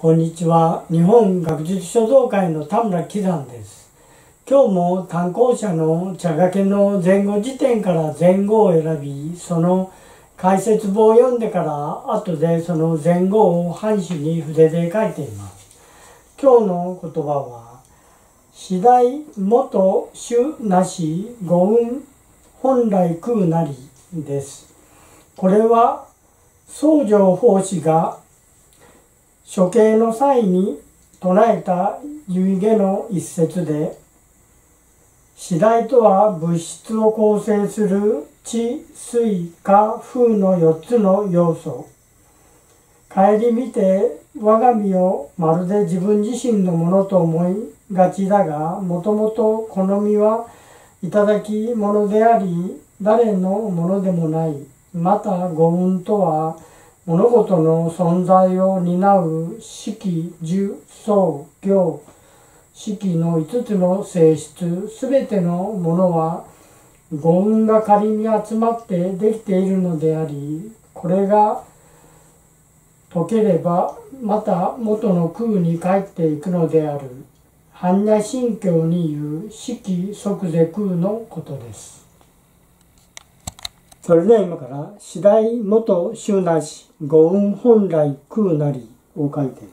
こんにちは。日本学術書道会の田村喜山です。今日も単行者の茶掛けの前後辞典から前後を選び、その解説文を読んでから後でその前後を半紙に筆で書いています。今日の言葉は、次第元主なし五運本来空なりです。これは、宗上法師が処刑の際に唱えた遺言の一節で、次第とは物質を構成する地、水、火、風の四つの要素。帰り見て我が身をまるで自分自身のものと思いがちだが、もともと好みはいただき物であり、誰のものでもない。また、五運とは、物事の存在を担う四季、樹、層、行、四季の5つの性質、すべてのものは五運が仮に集まってできているのであり、これが解ければまた元の空に帰っていくのである。般若心経に言う四季即是空のことです。それでは今から「次第元周なし五運本来空なり」を書いている